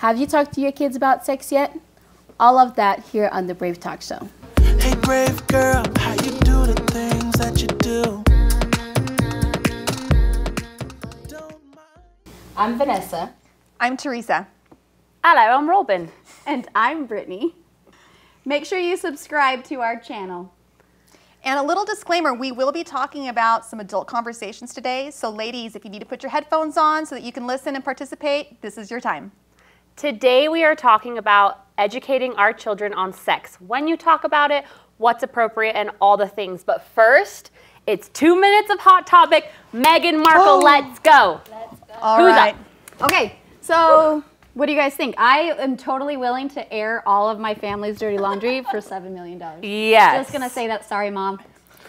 Have you talked to your kids about sex yet? All of that here on the Brave Talk Show. Hey, brave girl, how you do the things that you do? I'm Vanessa. I'm Theresa. Hello, I'm Robin. And I'm Brittany. Make sure you subscribe to our channel. And a little disclaimer, we will be talking about some adult conversations today. So ladies, if you need to put your headphones on so that you can listen and participate, this is your time. Today we are talking about educating our children on sex. When you talk about it, what's appropriate, and all the things. But first, it's two minutes of Hot Topic. Meghan Markle, Oh. let's go. All Who's right. up? Okay, so what do you guys think? I am totally willing to air all of my family's dirty laundry for $7 million. Yes. Just gonna say that, sorry, mom.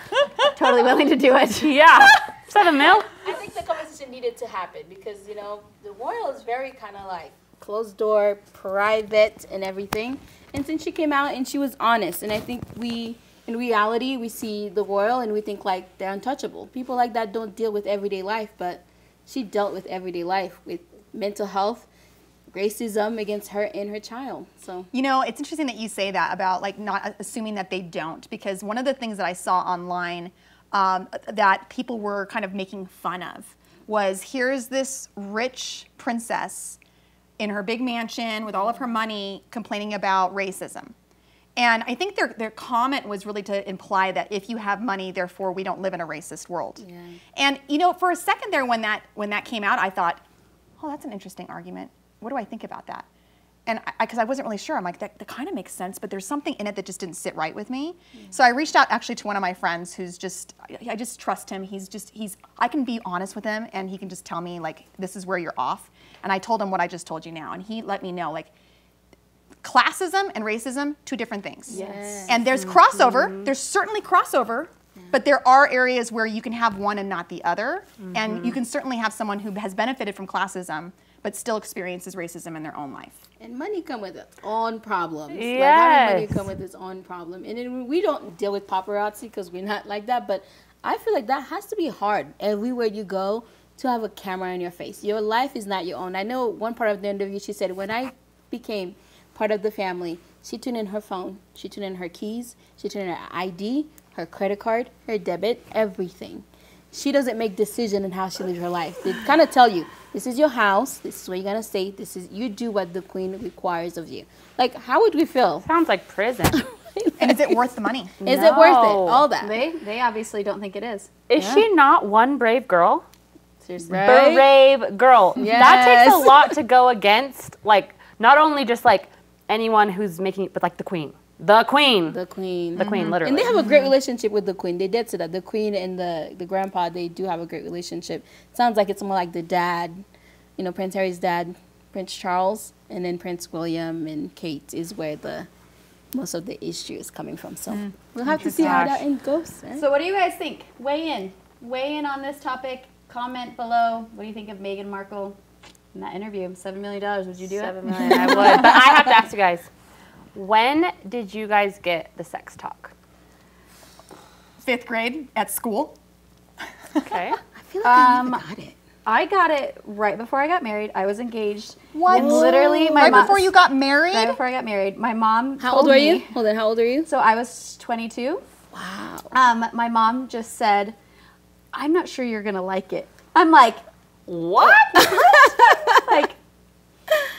totally willing to do it. Yeah. Seven mil? I think the conversation needed to happen because, you know, the royal is very kind of like closed door, private, and everything. And since she came out and she was honest, and I think we, in reality, we see the royal and we think like they're untouchable. People like that don't deal with everyday life, but she dealt with everyday life with mental health, racism against her and her child. So You know, it's interesting that you say that about like not assuming that they don't, because one of the things that I saw online um, that people were kind of making fun of was here's this rich princess in her big mansion with all of her money complaining about racism. And I think their, their comment was really to imply that if you have money, therefore we don't live in a racist world. And you know, for a second there, when that when that came out, I thought, oh, that's an interesting argument. What do I think about that? And because I, wasn't really sure, I'm like, that, that kind of makes sense, but there's something in it that just didn't sit right with me. Mm. So I reached out actually to one of my friends who's just, I, I just trust him. He's just, he's, I can be honest with him and he can just tell me, like, this is where you're off. And I told him what I just told you now. And he let me know, like, classism and racism, two different things. Yes. And there's mm-hmm. crossover. There's certainly crossover, but there are areas where you can have one and not the other. Mm-hmm. And you can certainly have someone who has benefited from classism, but still experiences racism in their own life. And money come with its own problems. Like money come with its own problem. And then we don't deal with paparazzi because we're not like that. But I feel like that has to be hard everywhere you go to have a camera in your face. Your life is not your own. I know one part of the interview she said when I became part of the family, she tuned in her phone, she tuned in her keys, she tuned in her ID, her credit card, her debit, everything she doesn't make decision in how she lives her life. They kind of tell you, this is your house, this is where you're gonna stay, this is you do what the queen requires of you. Like, how would we feel? Sounds like prison. And is it worth the money? Is it worth it? All that. They, they obviously don't think it is. Is she not one brave girl? Seriously. Right? Brave girl. That takes a lot to go against, like, not only just like anyone who's making it, but like the queen. The queen. The queen. The queen, literally. And they have a great relationship with the queen. They did say that the queen and the the grandpa they do have a great relationship. Sounds like it's more like the dad, you know, Prince Harry's dad, Prince Charles, and then Prince William and Kate is where the most of the issue is coming from. So we'll have to see how that end goes. eh? So what do you guys think? Weigh in. Weigh in on this topic. Comment below. What do you think of Meghan Markle in that interview? Seven million dollars. Would you do Seven it? million, I would. But I have to ask you guys, when did you guys get the sex talk? Fifth grade at school. Okay. I feel like I Um, never got it. I got it right before I got married. I was engaged. What? And literally, my right mom- before you got married? Right before I got married, my mom. How told old were you? Hold on. How old are you? So I was 22. Wow. Um, my mom just said, "I'm not sure you're gonna like it." I'm like, What? like,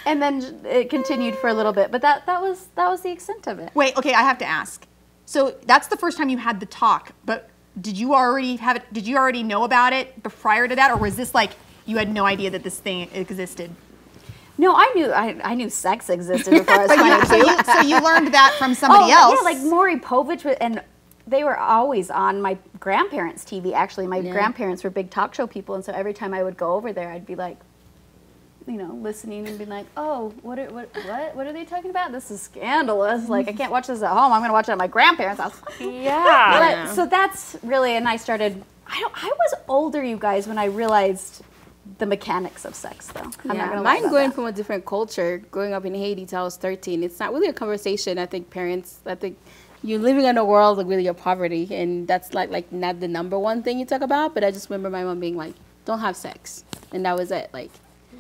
and then it continued for a little bit, but that that was that was the extent of it. Wait, okay, I have to ask. So that's the first time you had the talk, but did you already have it? Did you already know about it prior to that, or was this like you had no idea that this thing existed? No, I knew I, I knew sex existed before I was But you, 22. so, you, so you learned that from somebody oh, else. Yeah, like Maury Povich, and they were always on my grandparents' TV. Actually, my Yeah. grandparents were big talk show people, and so every time I would go over there, I'd be like, you know, listening and being like, oh, what are what what what are they talking about? This is scandalous. Like I can't watch this at home. I'm gonna watch it at my grandparents' house. Yeah. But- so that's really, and I started. I don't. I was older, you guys, when I realized the mechanics of sex, though. I'm yeah, not gonna mine going that. from a different culture, growing up in Haiti till I was 13. It's not really a conversation. I think parents, I think you're living in a world of really of poverty, and that's like like not the number one thing you talk about. But I just remember my mom being like, "Don't have sex," and that was it. Like,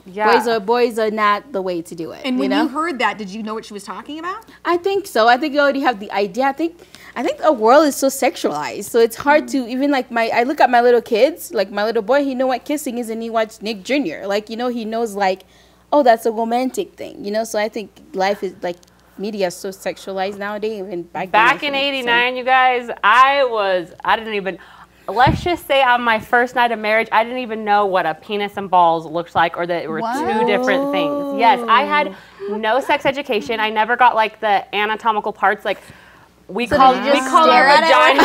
Yeah. Boys are boys are not the way to do it. And when you know? you heard that, did you know what she was talking about? I think so. I think you already have the idea. I think I think the world is so sexualized, so it's hard to even like my. I look at my little kids, like my little boy. He know what kissing is, and he watched Nick Jr. Like you know, he knows like, oh, that's a romantic thing. You know, so I think life is like media is so sexualized nowadays. Even back Back in like, so- '89, you guys, I was I didn't even. Let's just say on my first night of marriage, I didn't even know what a penis and balls looked like, or that it were two different things. Yes, I had no sex education. I never got like the anatomical parts, like. We call did we call our it vagina.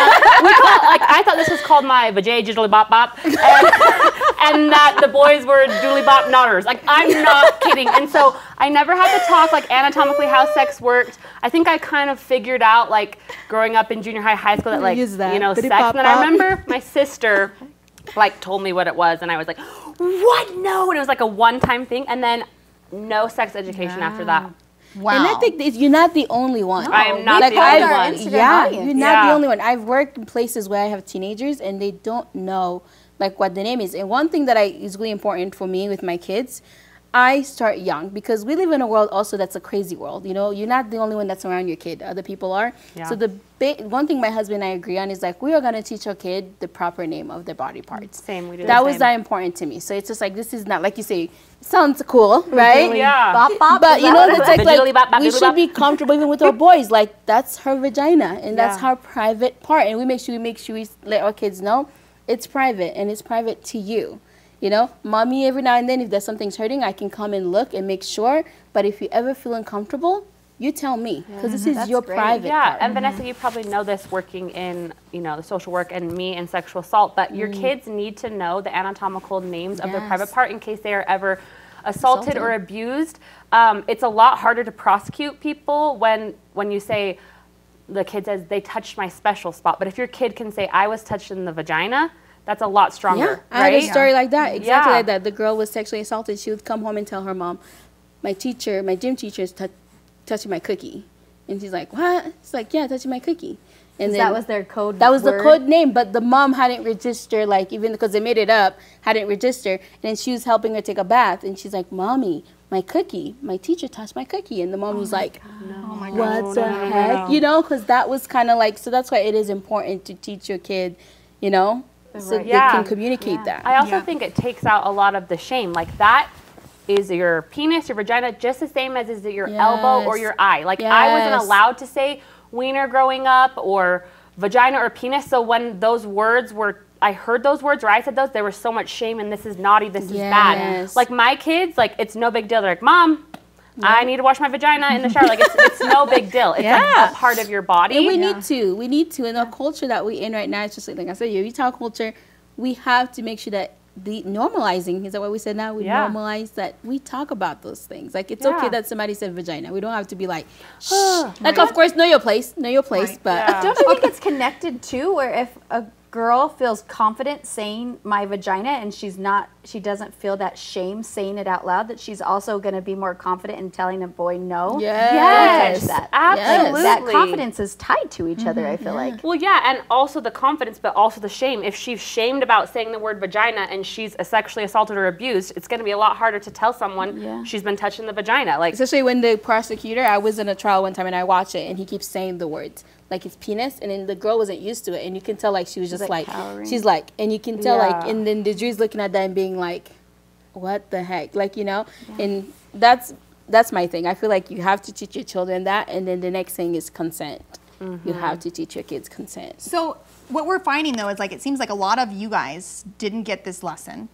we call it, like I thought this was called my vajay jiddly bop bop, and, and that the boys were doodly bop nodders. Like I'm not kidding. And so I never had to talk like anatomically how sex worked. I think I kind of figured out like growing up in junior high, high school that like that. you know Bitty sex. pop And then I remember my sister like told me what it was, and I was like, what? No. And it was like a one-time thing, and then no sex education after that. Wow. And I think that you're not the only one. I am not like the only one. Instagram Yeah, audience. you're not the only one. I've worked in places where I have teenagers and they don't know like what the name is. And one thing that I is really important for me with my kids, I start young because we live in a world also that's a crazy world. You know, you're not the only one that's around your kid. Other people are. Yeah. So the big one thing my husband and I agree on is like we are gonna teach our kid the proper name of their body parts. Same, we do the That was same. that important to me. So it's just like this is not like you say. Sounds cool, mm-hmm. right? Yeah. Bop, bop, But you know, what it that's was? like, like bop, we should be comfortable even with our boys. Like that's her vagina, and that's Yeah. her private part. And we make sure we make sure we let our kids know it's private and it's private to you. You know, mommy. Every now and then, if there's something's hurting, I can come and look and make sure. But if you ever feel uncomfortable, you tell me because this is That's your great. private. Yeah, part. and Vanessa, you probably know this working in you know the social work and me and sexual assault, but your kids need to know the anatomical names of their private part in case they are ever assaulted, or abused. Um, it's a lot harder to prosecute people when when you say the kid says they touched my special spot, but if your kid can say I was touched in the vagina, that's a lot Yeah, stronger, I had a story like that. Exactly Yeah. like that. The girl was sexually assaulted. She would come home and tell her mom, "My teacher, my gym teacher is tou- touching my cookie," and she's like, "What?" It's like, "Yeah, touching my cookie." And that was their code. That was the code name, but the mom hadn't registered, like even because they made it up, hadn't registered. And then she was helping her take a bath, and she's like, "Mommy, my cookie, my teacher touched my cookie," and the mom oh was like, oh my God. what the heck you know because that was kind of like so that's why it is important to teach your kid you know so right. they Yeah. can communicate that I also Yeah. think it takes out a lot of the shame. Like that is your penis, your vagina, just the same as is it your elbow or your eye. Like I wasn't allowed to say wiener growing up or vagina or penis. So when those words were I heard those words or I said those, there was so much shame and this is naughty, this is bad. Like my kids, like it's no big deal. They're like, Mom, I need to wash my vagina in the shower. Like it's, it's no big deal. It's Yeah. a, a part of your body. and we need to we need to in the culture that we're in right now it's just like, like i said your utah culture we have to make sure that the normalizing is that what we said now we Yeah. normalize that we talk about those things like it's Yeah. okay that somebody said vagina we don't have to be like Shh. like of course know your place know your place Right. but Yeah. Don't you think it's connected too, where if a girl feels confident saying my vagina and she's not, she doesn't feel that shame saying it out loud, that she's also going to be more confident in telling a boy no. Yes. Don't that. Absolutely. That confidence is tied to each other. I feel mm-hmm. like. Well, yeah, and also the confidence, but also the shame. If she's shamed about saying the word vagina and she's sexually assaulted or abused, it's going to be a lot harder to tell someone Yeah. she's been touching the vagina. Like, especially when the prosecutor i was in a trial one time and i watched it and he keeps saying the words like it's penis and then the girl wasn't used to it and you can tell like she was just like like, she's like and you can tell like and then the jury's looking at that and being like what the heck? Like you know? And that's that's my thing. I feel like you have to teach your children that and then the next thing is consent. You mm-hmm. have to teach your kids consent. So what we're finding though is like it seems like a lot of you guys didn't get this lesson.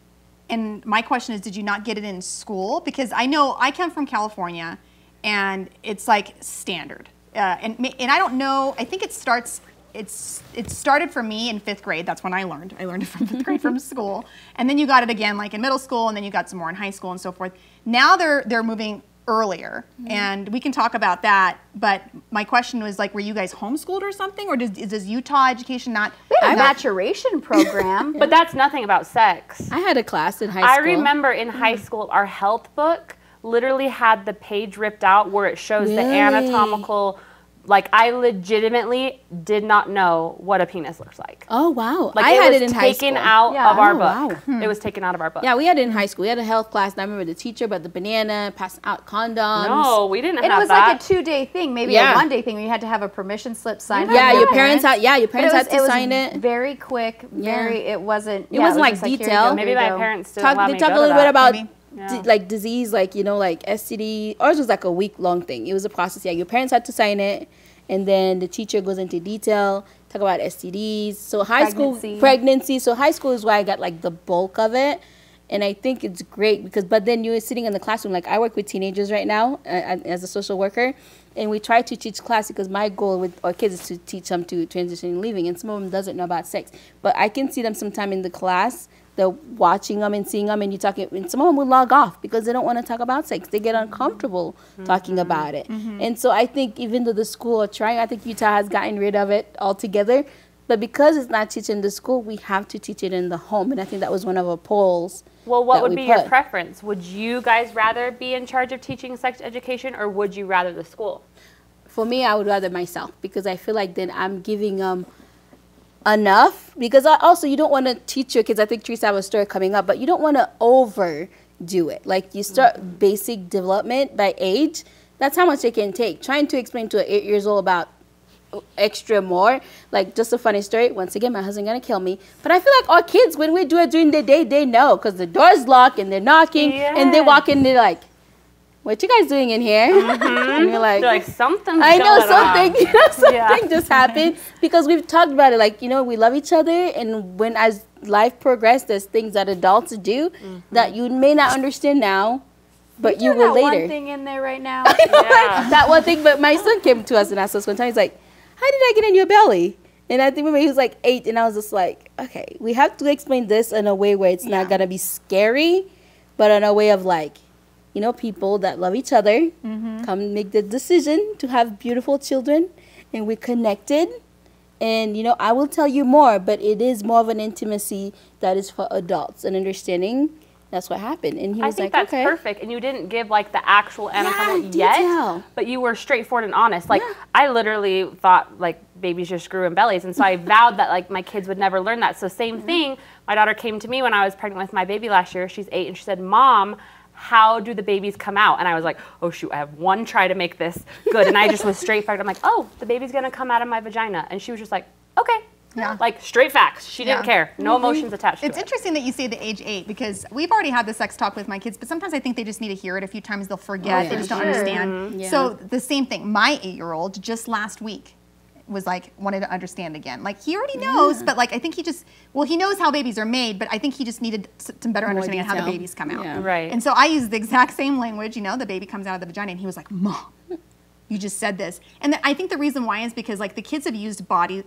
And my question is, did you not get it in school? Because I know I come from California, and it's like standard. Uh, and and I don't know. I think it starts. It's it started for me in fifth grade. That's when I learned. I learned it from fifth grade from school, and then you got it again like in middle school, and then you got some more in high school and so forth. Now they're they're moving earlier, and we can talk about that. But my question was like, were you guys homeschooled or something, or does does Utah education not? We had a not- maturation program. but that's nothing about sex. i had a class in high school I remember in high school, our health book literally had the page ripped out where it shows the anatomical like I legitimately did not know what a penis looks like. Oh wow! Like I it had was it in high taken school. out Yeah. of our Oh, book. wow. Hmm. It was taken out of our book. Yeah, we had it in high school. We had a health class, and I remember the teacher about the banana, passing out condoms. No, we didn't have It was that. like a two-day thing, maybe Yeah. a one-day thing. where you had to have a permission slip signed. Yeah, your parents had. Yeah, your it parents was, had to it was sign it. Very quick. Yeah. Very. It wasn't. It yeah, wasn't like just here you detail. go, Maybe my go. parents didn't Talk, allow they me talk to a little bit about Maybe. Yeah. like disease, like you know, like STD. Ours was like a week long thing. It was a process. Yeah, your parents had to sign it, and then the teacher goes into detail, talk about STDs. So high school Pregnancy. pregnancy. So high school is where I got like the bulk of it. And I think it's great because, but then you're sitting in the classroom. Like I work with teenagers right now uh, as a social worker, and we try to teach class because my goal with our kids is to teach them to transition and leaving. And some of them doesn't know about sex, but I can see them sometime in the class. They're watching them and seeing them, and you talking. And some of them will log off because they don't want to talk about sex. They get uncomfortable talking mm-hmm. about it. Mm-hmm. And so I think even though the school are trying, I think Utah has gotten rid of it altogether. But because it's not teaching the school, we have to teach it in the home. And I think that was one of our polls. Well, what would we be your preference? Would you guys rather be in charge of teaching sex education or would you rather the school? For me, I would rather myself because I feel like then I'm giving them enough. Because I, also, you don't want to teach your kids. I think Theresa have a story coming up, but you don't want to overdo it. Like you start mm-hmm. basic development by age. That's how much they can take. Trying to explain to an eight years old about uh, extra more. Like just a funny story. Once again, my husband gonna kill me. But I feel like our kids, when we do it during the day, they know because the door's locked and they're knocking and they walk in. They're like, "What you guys doing in here?" and you're like, They're like something's I know going on. something, you know, something Yeah. just happened because we've talked about it. Like, you know, we love each other, and when as life progresses, there's things that adults do mm-hmm. that you may not understand now, but you Do will that later. One thing in there right now. Yeah. that one thing, but my son came to us and asked us one time, he's like, How did I get in your belly? And I think remember he was like eight, and I was just like, Okay, we have to explain this in a way where it's Yeah. not gonna be scary, but in a way of like, you know, people that love each other mm-hmm. come make the decision to have beautiful children, and we're connected. And you know, I will tell you more, but it is more of an intimacy that is for adults and understanding. That's what happened, and he I was think like, that's "Okay." perfect. And you didn't give like the actual anatomical Yeah, yet, but you were straightforward and honest. Like I literally thought like babies just grew in bellies, and so I vowed that like my kids would never learn that. So same mm-hmm. thing. My daughter came to me when I was pregnant with my baby last year. She's eight, and she said, "Mom." How do the babies come out? And I was like, oh shoot, I have one try to make this good. And I just was straight fact. I'm like, oh, the baby's gonna come out of my vagina. And she was just like, okay. Yeah. Like straight facts. She didn't Yeah. care. No mm-hmm. emotions attached It's it. interesting that you say the age eight because we've already had the sex talk with my kids, but sometimes I think they just need to hear it a few times. They'll forget. Oh, yeah. They just don't Sure. understand. Mm-hmm. Yeah. So the same thing. My eight-year-old just last week was like wanted to understand again. Like he already knows, but like I think he just well he knows how babies are made, but I think he just needed some better More understanding of how the babies come out. Yeah. Right. And so I used the exact same language. You know, the baby comes out of the vagina, and he was like, "Mom, you just said this." And I think the reason why is because like the kids have used body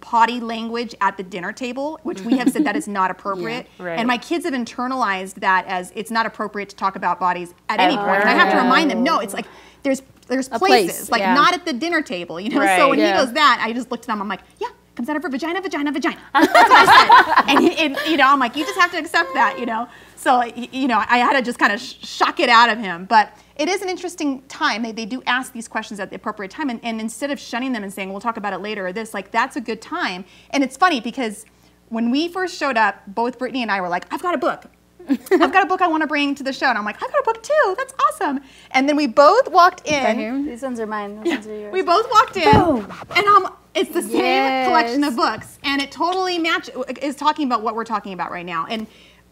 potty language at the dinner table, which we have said that is not appropriate. Yeah. Right. And my kids have internalized that as it's not appropriate to talk about bodies at any point. And I have to remind them, no, it's like there's there's places, place, like yeah. not at the dinner table, you know. Right. So when Yeah. he goes that, I just looked at him. I'm like, yeah, comes out of her vagina, vagina, vagina. That's what I said. and, he- and you know, I'm like, you just have to accept that, you know. So you know, I had to just kind of sh- shock it out of him, but. It is an interesting time. They, they do ask these questions at the appropriate time. And, and instead of shunning them and saying, we'll talk about it later or this, like, that's a good time. And it's funny because when we first showed up, both Brittany and I were like, I've got a book. I've got a book I want to bring to the show. And I'm like, I've got a book too. That's awesome. And then we both walked in. These ones are mine. Those ones are yours. We both walked in, and um, it's the same Yes. collection of books, and it totally match is talking about what we're talking about right now. And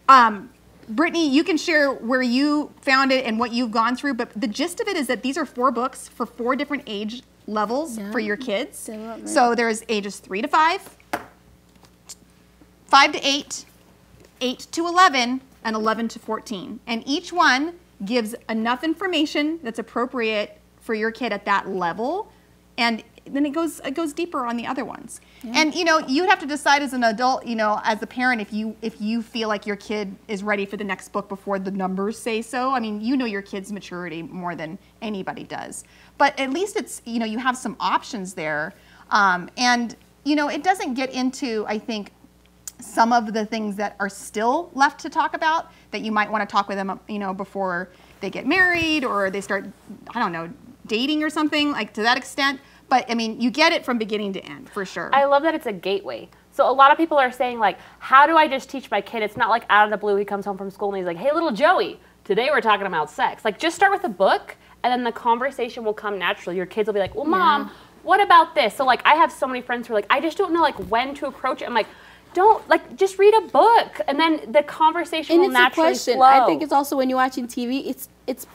um, Brittany, you can share where you found it and what you've gone through, but the gist of it is that these are four books for four different age levels Yeah. for your kids. Development. So there's ages three to five, five to eight, 8 to 11, and 11 to 14. And each one gives enough information that's appropriate for your kid at that level. And then it goes it goes deeper on the other ones. And you know, you'd have to decide as an adult, you know, as a parent if you if you feel like your kid is ready for the next book before the numbers say so. I mean, you know your kid's maturity more than anybody does. But at least it's, you know, you have some options there. Um, and you know, it doesn't get into, I think, some of the things that are still left to talk about that you might want to talk with them, you know, before they get married or they start, I don't know, dating or something like to that extent. But I mean, you get it from beginning to end for sure. I love that it's a gateway. So a lot of people are saying like, how do I just teach my kid? It's not like out of the blue he comes home from school and he's like, hey, little Joey, today we're talking about sex. Like, just start with a book, and then the conversation will come naturally. Your kids will be like, well, mom, what about this? So like, I have so many friends who are like, I just don't know like when to approach it. I'm like. Don't like just read a book, and then the conversation and will naturally question. flow. I think it's also when you're watching TV, it's it's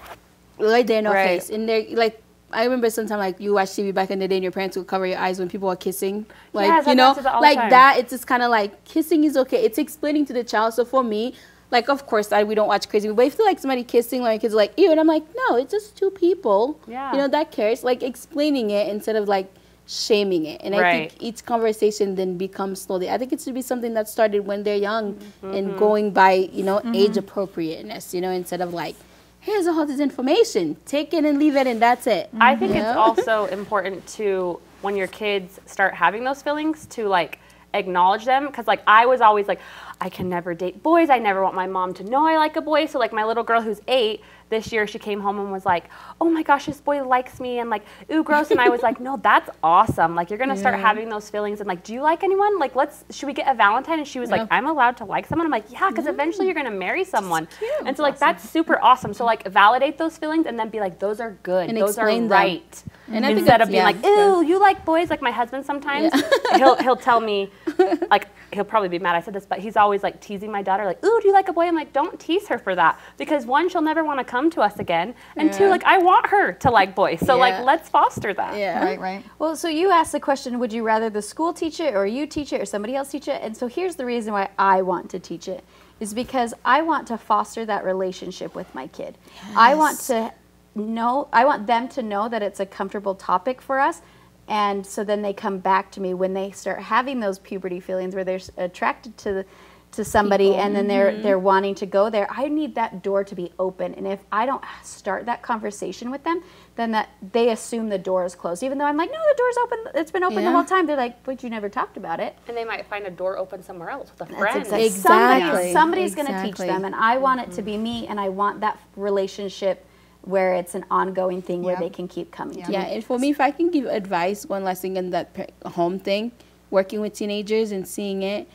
right there in our Right. face, and they're like. I remember sometime like you watch TV back in the day, and your parents would cover your eyes when people are kissing, like Yes, you know, noticed all the like that. It's just kind of like kissing is okay. It's explaining to the child. So for me, like of course I we don't watch crazy, but if you feel like somebody kissing, like kids like ew, and I'm like no, it's just two people. Yeah. You know that cares. Like explaining it instead of like shaming it, and I think each conversation then becomes slowly. I think it should be something that started when they're young Mm-hmm. and going by, you know, age appropriateness, you know, instead of like, here's all this information, take it and leave it, and that's it. I think You it's know? also important to when your kids start having those feelings to like acknowledge them because like I was always like I can never date boys. I never want my mom to know I like a boy. So like my little girl who's 8 this year she came home and was like, "Oh my gosh, this boy likes me." And like, "Ooh, gross." And I was like, "No, that's awesome. Like you're going to start having those feelings and like, "Do you like anyone? Like let's should we get a Valentine?" And she was like, "I'm allowed to like someone." I'm like, "Yeah, cuz eventually you're going to marry someone." And so like that's super awesome. So like validate those feelings and then be like, "Those are good. And those are them. right." And instead of being that's- like, yeah, "Ew, you like boys?" Like my husband sometimes, he'll he'll tell me, like he'll probably be mad I said this, but he's always like teasing my daughter, like, "Ooh, do you like a boy?" I'm like, "Don't tease her for that," because one, she'll never want to come to us again, and two, like I want her to like boys, so like let's foster that. Yeah. right, right. Well, so you asked the question, would you rather the school teach it or you teach it or somebody else teach it? And so here's the reason why I want to teach it is because I want to foster that relationship with my kid. Yes. I want to know, I want them to know that it's a comfortable topic for us. And so then they come back to me when they start having those puberty feelings where they're attracted to the, to somebody People. and then they're mm-hmm. they're wanting to go there. I need that door to be open. And if I don't start that conversation with them, then that they assume the door is closed. Even though I'm like, no, the door's open. It's been open the whole time. They're like, but you never talked about it. And they might find a door open somewhere else with a That's friend. exactly. Exactly. Somebody, somebody's going to teach them, and I want it to mm-hmm. be me, and I want that relationship where it's an ongoing thing where they can keep coming to Yeah, and for me, if I can give advice, one last thing on that home thing, working with teenagers and seeing it,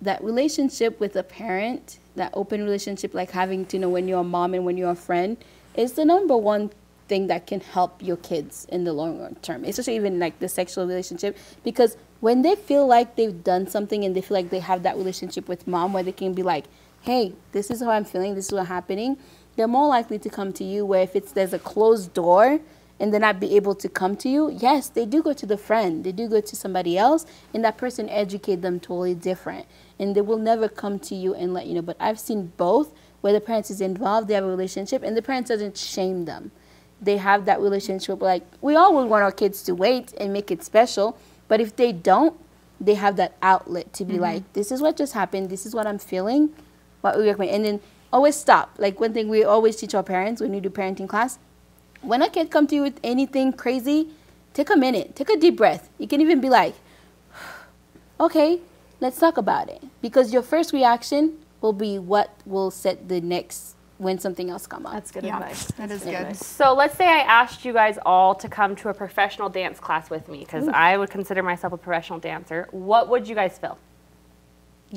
that relationship with a parent, that open relationship, like having to know when you're a mom and when you're a friend, is the number one thing that can help your kids in the long run term, especially even like the sexual relationship. Because when they feel like they've done something and they feel like they have that relationship with mom where they can be like, hey, this is how I'm feeling, this is what's happening, they're more likely to come to you where if it's there's a closed door and they're not be able to come to you, yes, they do go to the friend, they do go to somebody else, and that person educate them totally different. And they will never come to you and let you know. But I've seen both where the parents is involved, they have a relationship, and the parents doesn't shame them. They have that relationship like we all would want our kids to wait and make it special, but if they don't, they have that outlet to be mm-hmm. like, this is what just happened, this is what I'm feeling, what we recommend, and then always stop. Like one thing we always teach our parents when we do parenting class, when a kid come to you with anything crazy, take a minute, take a deep breath. You can even be like, okay, let's talk about it, because your first reaction will be what will set the next when something else come up. That's good Yeah, advice. that is That's good. advice. So let's say I asked you guys all to come to a professional dance class with me because I would consider myself a professional dancer. What would you guys feel?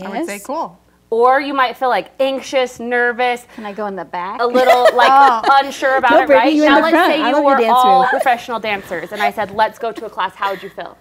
I would say cool. Or you might feel like anxious, nervous, Can I go in the back? a little like oh. unsure about They'll it, right? now let's front. say you were all professional dancers and I said, let's go to a class. How would you feel?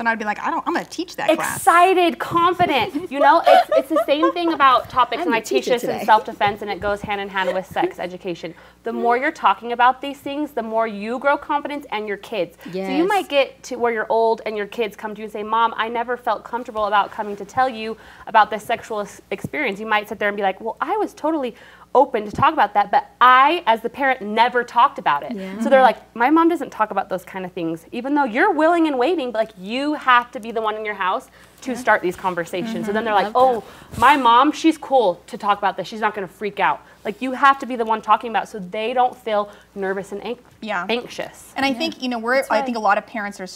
Then I'd be like, I don't. I'm going to teach that class. Excited, confident. You know, it's, it's the same thing about topics, I'm and I teach teacher this in self defense, and it goes hand in hand with sex education. The more you're talking about these things, the more you grow confidence and your kids. So you might get to where you're old and your kids come to you and say, Mom, I never felt comfortable about coming to tell you about this sexual experience. You might sit there and be like, Well, I was totally open to talk about that, but I, as the parent, never talked about it. So they're like, My mom doesn't talk about those kind of things, even though you're willing and waiting, but like you have to be the one in your house to start these conversations. So then they're uh-huh. like, Oh, my mom, she's cool to talk about this. She's not gonna freak out. Like you have to be the one talking about it so they don't feel nervous and an- Yeah. anxious. And I think you know we're. I think a lot of parents are,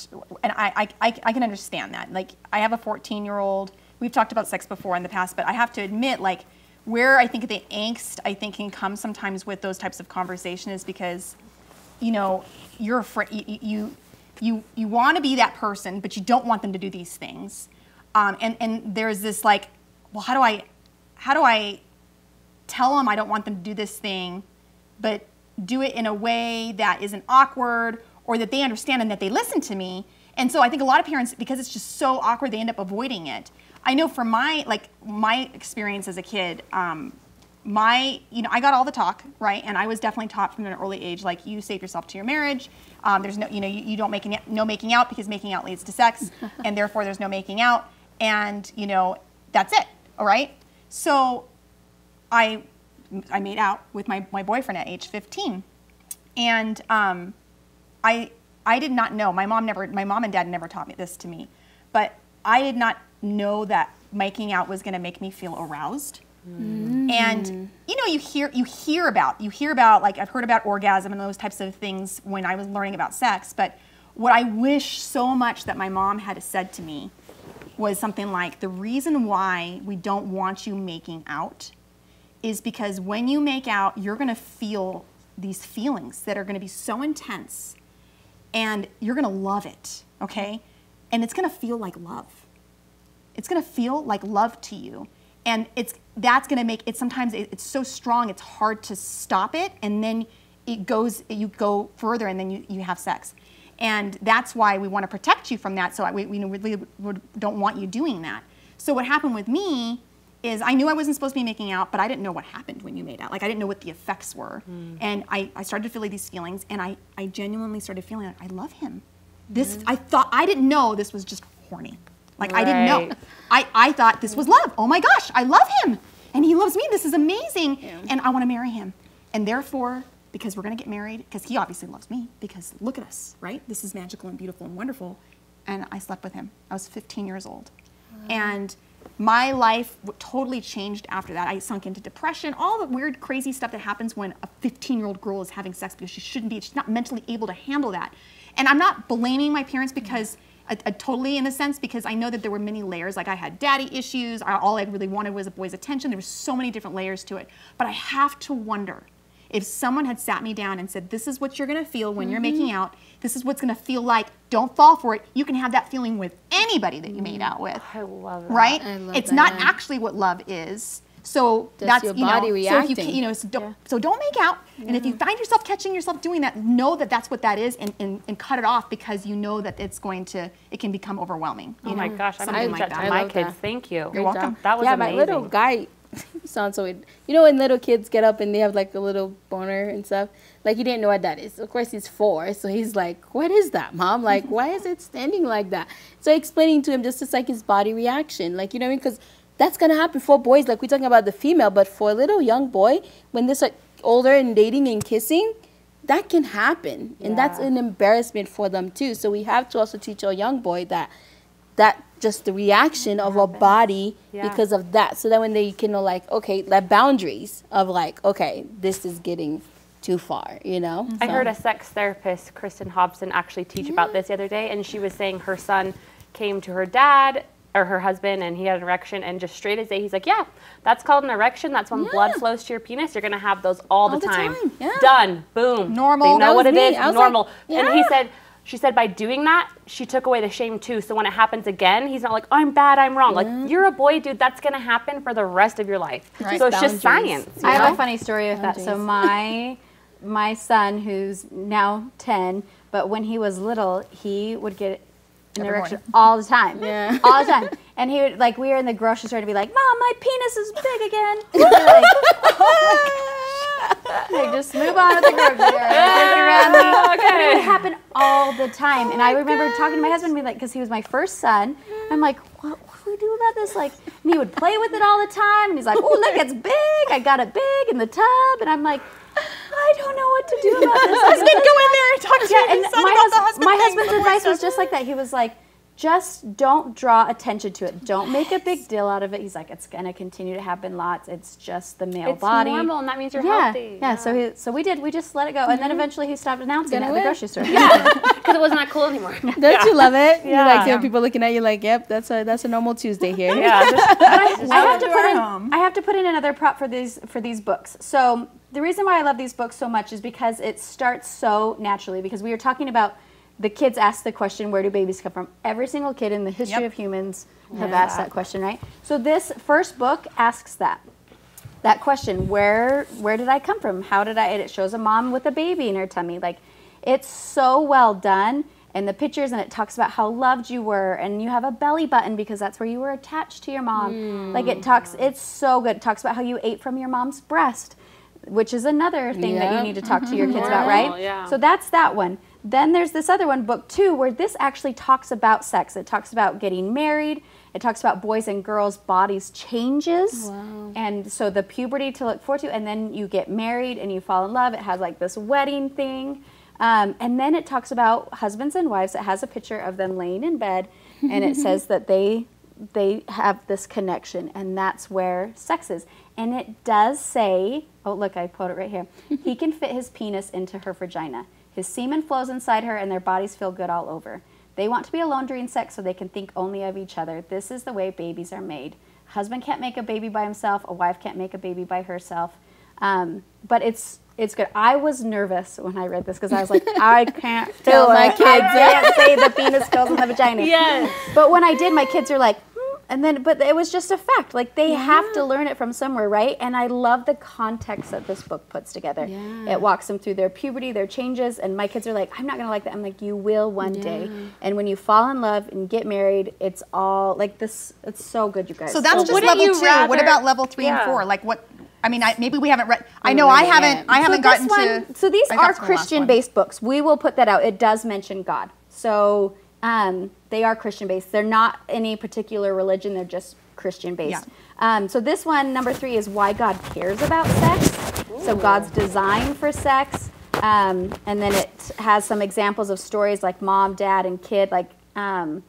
and I, I, I, I can understand that. Like I have a 14 year old. We've talked about sex before in the past, but I have to admit, like where I think the angst I think can come sometimes with those types of conversation is because, you know, you're afraid. You, you you want to be that person, but you don't want them to do these things. Um, and and there's this like, well, how do I, how do I tell them I don't want them to do this thing, but do it in a way that isn't awkward or that they understand and that they listen to me. And so I think a lot of parents, because it's just so awkward, they end up avoiding it. I know from my like my experience as a kid, um, my you know I got all the talk right, and I was definitely taught from an early age like you save yourself to your marriage. Um, there's no you know you, you don't make no making out because making out leads to sex, and therefore there's no making out, and you know that's it. All right. So I I made out with my, my boyfriend at age 15. And um, I, I did not know, my mom never, my mom and dad never taught me this to me, but I did not know that making out was going to make me feel aroused. Mm. And you know, you hear you hear about you hear about like I've heard about orgasm and those types of things when I was learning about sex. But what I wish so much that my mom had said to me was something like the reason why we don't want you making out is because when you make out, you're going to feel these feelings that are going to be so intense and you're going to love it, okay? And it's going to feel like love. It's going to feel like love to you. And it's that's going to make it sometimes it, it's so strong it's hard to stop it and then it goes you go further and then you, you have sex. And that's why we want to protect you from that so we, we really don't want you doing that. So what happened with me is I knew I wasn't supposed to be making out, but I didn't know what happened when you made out. Like I didn't know what the effects were. Mm. And I, I started to feel these feelings and I, I genuinely started feeling like I love him. This mm. I thought I didn't know this was just horny. Like right. I didn't know. I, I thought this was love. Oh my gosh, I love him. And he loves me. This is amazing. Yeah. And I want to marry him. And therefore, because we're going to get married, because he obviously loves me, because look at us, right? This is magical and beautiful and wonderful. And I slept with him. I was 15 years old. Wow. And my life totally changed after that. I sunk into depression, all the weird, crazy stuff that happens when a 15 year old girl is having sex because she shouldn't be. She's not mentally able to handle that. And I'm not blaming my parents because. I, I totally in a sense because I know that there were many layers. Like I had daddy issues. I, all I really wanted was a boy's attention. There were so many different layers to it. But I have to wonder if someone had sat me down and said, This is what you're gonna feel when mm-hmm. you're making out, this is what's gonna feel like, don't fall for it, you can have that feeling with anybody that you made out with. I love that. Right? Love it's that. not actually what love is. So that's, that's your body you know, reacting. So if you, you know, so don't, yeah. so don't make out. Yeah. And if you mm-hmm. find yourself catching yourself doing that, know that that's what that is, and, and, and cut it off because you know that it's going to, it can become overwhelming. Oh my gosh, I'm Something gonna like that that. my love kids. that. Thank you. You're welcome. That was yeah, amazing. my little guy sounds so weird. You know when little kids get up and they have like a little boner and stuff? Like he didn't know what that is. Of course he's four, so he's like, What is that, mom? Like, why is it standing like that? So explaining to him just as like his body reaction. Like, you know what I mean? Because that's gonna happen for boys, like we're talking about the female, but for a little young boy, when they're like older and dating and kissing, that can happen. And that's an embarrassment for them too. So we have to also teach our young boy that that just the reaction of a body Yeah. because of that. So that when they can know like, okay, like boundaries of like, okay, this is getting too far, you know? I So- heard a sex therapist, Kristin Hodson, actually teach about this the other day, and she was saying her son came to her dad or her husband and he had an erection and just straight as day he's like yeah that's called an erection. That's when blood flows to your penis. You're gonna have those all, the, the time, time, yeah. done. Boom. Normal. they know what was it me. is. I was like, normal. And he said she said by doing that she took away the shame too. So when it happens again he's not like i'm bad i'm wrong. Like you're a boy dude. That's gonna happen for the rest of your life. Right. so it's just Boundaries. science I you have a funny story with that. So my my son, who's now ten, but when he was little, he would get an Every erection morning. all the time. Yeah. all the time. And he would like we were in the grocery store to be like, "Mom, my penis is big again." He'd be like, like, just move on with the grocery store. Look around me. But it would happen all the time. and oh I remember talking to my husband, and be like, because he was my first son. I'm like, what, what do we do about this? Like, and he would play with it all the time. And he's like, oh, look, it's big. I got it big in the tub. And I'm like, I don't know what to do about this. Husband, go in there and talk to Yeah, your and son my, about the hus- husband my thing husband's before advice was just like that. He was like, just don't draw attention to it. Don't make a big deal out of it. He's like, it's gonna continue to happen lots. It's just the male it's body. normal and that means you're yeah, healthy yeah. yeah. So he, so we did. We just let it go, and then mm-hmm. eventually he stopped announcing it Gonna at the grocery store. because it wasn't that cool anymore Don't you love it? You Yeah. like seeing people looking at you like, yep, that's a that's a normal Tuesday here. yeah just, I have to to put in. home. I have to put in another prop for these for these books. So the reason why I love these books so much is because it starts so naturally. Because we are talking about the kids ask the question, "Where do babies come from?" Every single kid in the history Yep. of humans have asked that question, right? So this first book asks that that question where where did i come from how did i and it shows a mom with a baby in her tummy like it's so well done and the pictures and it talks about how loved you were and you have a belly button because that's where you were attached to your mom like it talks it's so good it talks about how you ate from your mom's breast which is another thing that you need to talk to your kids about right? Yeah. so that's that one. Then there's this other one book two where this actually talks about sex. It talks about getting married. It talks about boys and girls bodies changes. And so the puberty to look forward to and then you get married and you fall in love. It has like this wedding thing. Um, and then it talks about husbands and wives. It has a picture of them laying in bed and it says that they they have this connection and that's where sex is and it does say oh look i put it right here. He can fit his penis into her vagina. His semen flows inside her and their bodies feel good all over. They want to be alone during sex so they can think only of each other. This is the way babies are made. Husband can't make a baby by himself. A wife can't make a baby by herself. Um, but it's it's good. I was nervous when i read this because i was like i can't Tell my it. kids. i can't say the penis goes in the vagina. Yes. but when I did, my kids are like, and then, but it was just a fact. Like they have to learn it from somewhere, right? And I love the context that this book puts together. Yeah. It walks them through their puberty, their changes, and my kids are like, I'm not gonna like that. I'm like, you will one day. And when you fall in love and get married, it's all like this. It's so good, you guys. So that's Well, just level two. rather- what about level three Yeah. and four? Like what? I mean, I, maybe we haven't read. I know I haven't. yet. I haven't so gotten one, to. So these I are to the last one. Christian-based books. We will put that out. It does mention God, so um, they are Christian-based. They're not any particular religion. They're just Christian-based. Yeah. Um, so this one, number three, is why God cares about sex. So God's design for sex, um, and then it has some examples of stories like mom, dad, and kid, like. Um,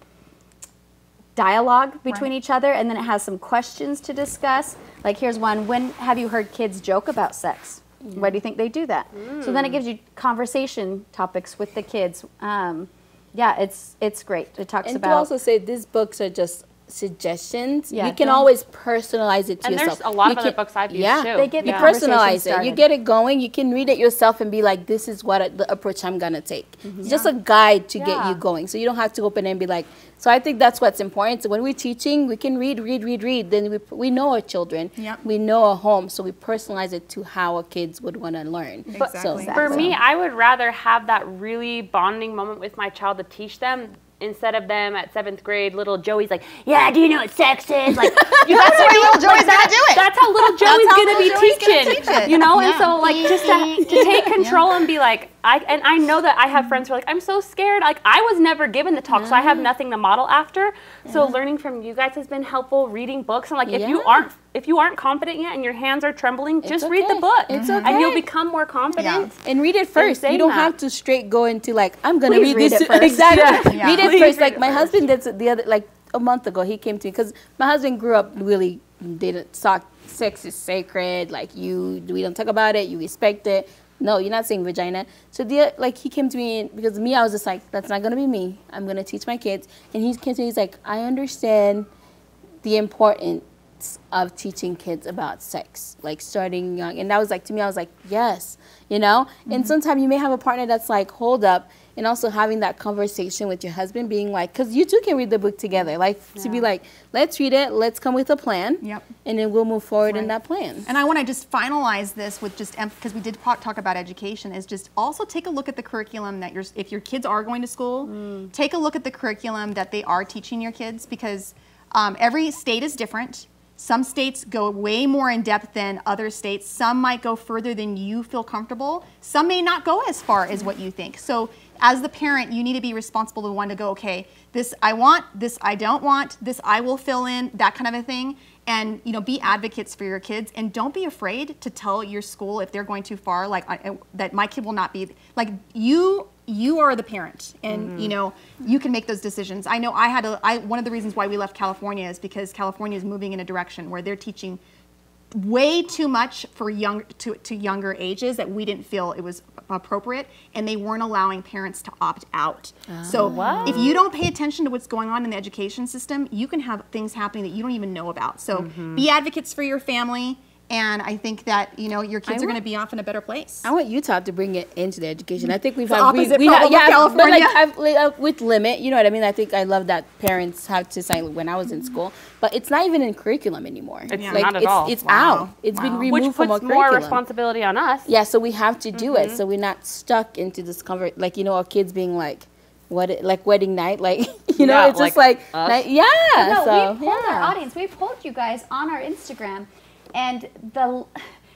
dialogue between Right. each other and then it has some questions to discuss like here's one when have you heard kids joke about sex why do you think they do that so then it gives you conversation topics with the kids um, yeah it's it's great. It talks And about to also say these books are just suggestions. Yeah, you can always personalize it to And yourself. there's a lot You of other books I've used yeah, too. They get the You Yeah. conversation personalize it. You get it going. You can read it yourself and be like, "This is what I, the approach I'm gonna take." Mm-hmm. It's just a guide to get you going. So you don't have to open it and be like. So I think that's what's important. So when we're teaching, we can read, read, read, read. Then we we know our children. Yep. We know our home, so we personalize it to how our kids would want to learn. Exactly. For me, I would rather have that really bonding moment with my child to teach them instead of them at seventh grade, little Joey's like, "Yeah, do you know what sex is?" Like, you That's what little Joey's gonna do it. That's how little Joey's how gonna little be Joey's gonna teaching. teach it. You know, and so like just to, to take control and be like, I and I know that I have friends who are like, I'm so scared. Like I was never given the talk, so I have nothing to model after. So learning from you guys has been helpful. Reading books and like if you aren't if you aren't confident yet and your hands are trembling, just read the book. It's okay. And you'll become more confident. And read it first. You don't that. have to straight go into like I'm gonna Please read, read this it first. exactly. Yeah. Read it Please first. read Like it my first. husband did the other like a month ago. He came to me because my husband grew up really didn't talk. Sex is sacred. Like you, we don't talk about it. You respect it. No, you're not saying vagina. So the like he came to me and- because me, I was just like, that's not gonna be me. I'm gonna teach my kids. And he came to me. He's like, I understand the importance of teaching kids about sex, like starting young. And that was like, to me, I was like, yes, you know? And sometimes you may have a partner that's like, hold up. And also having that conversation with your husband, being like, because you two can read the book together, like to be like, let's read it, let's come with a plan, Yep. and then we'll move forward in that plan. And I want to just finalize this with just because we did talk about education is just also take a look at the curriculum that your if your kids are going to school, take a look at the curriculum that they are teaching your kids because um, every state is different. Some states go way more in depth than other states. Some might go further than you feel comfortable. Some may not go as far as what you think. So as the parent, you need to be responsible to one to go, okay, this I want, this I don't want, this I will fill in, that kind of a thing. And you know, be advocates for your kids, and don't be afraid to tell your school if they're going too far. Like I, that, my kid will not be like you. You are the parent, and you mm-hmm. know you can make those decisions. I know I had a. I one of the reasons why we left California is because California is moving in a direction where they're teaching way too much for young to, to younger ages that we didn't feel it was appropriate and they weren't allowing parents to opt out. So ah. if you don't pay attention to what's going on in the education system you can have things happening that you don't even know about. So mm-hmm. be advocates for your family And I think that you know your kids I are going to be off in a better place. I want Utah to bring it into the education. I think we've The had we, opposite we have, problem yeah, California. but like like, uh, with limit, you know what I mean. I think I love that parents have to sign when I was in school, but it's not even in curriculum anymore. It's Yeah. like not at it's all. it's Wow. out. It's been Wow. removed Which from puts our more curriculum. responsibility on us. Yeah, so we have to do Mm-hmm. it. So we're not stuck into this comfort. like you know our kids being like, what it- like wedding night, like you know Yeah, it's just like like, night- yeah. No, so we polled our audience. We polled you guys on our Instagram, and the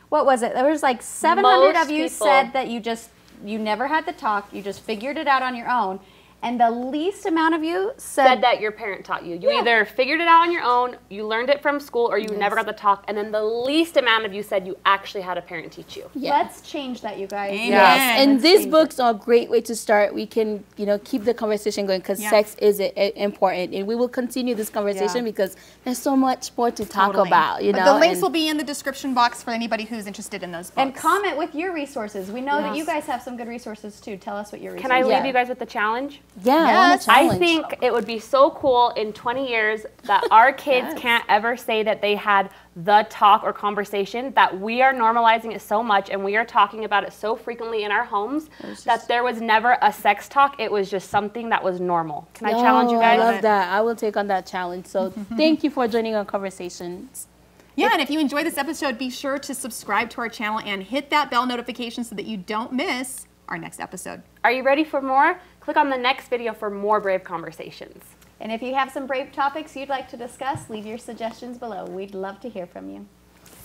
what was it? There was like 700 Most of you people- said that you just you never had the talk. You just figured it out on your own, and the least amount of you said, said that your parent taught you. You Yeah. either figured it out on your own, you learned it from school, or you never got the talk. And then the least amount of you said you actually had a parent teach you. Yeah. "Let's change that, you guys." Amen. Yes, and Let's these change it. books are a great way to start. We can, you know, keep the conversation going because Yeah. sex is i- i- important, and we will continue this conversation Yeah. because there's so much more to talk Totally. about. You but know, the links and- will be in the description box for anybody who's interested in those books. And comment with your resources. We know that you guys have some good resources too. Tell us what your resources. Can resources. I Yeah. leave you guys with the challenge? Yeah, I Yes. a I challenge. think it would be so cool in 20 years that our kids Yes. can't ever say that they had the talk or conversation, that we are normalizing it so much and we are talking about it so frequently in our homes that there was never a sex talk. It was just something that was normal. Can I challenge you guys? I love that. I will take on that challenge. So thank you for joining our conversations. Yeah, and if you enjoyed this episode, be sure to subscribe to our channel and hit that bell notification so that you don't miss our next episode. Are you ready for more? Click on the next video for more Brave Conversations. And if you have some brave topics you'd like to discuss, leave your suggestions below. We'd love to hear from you.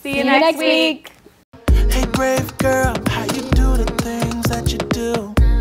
See you, See next, you next week. week. Hey, brave girl, how you do the things that you do?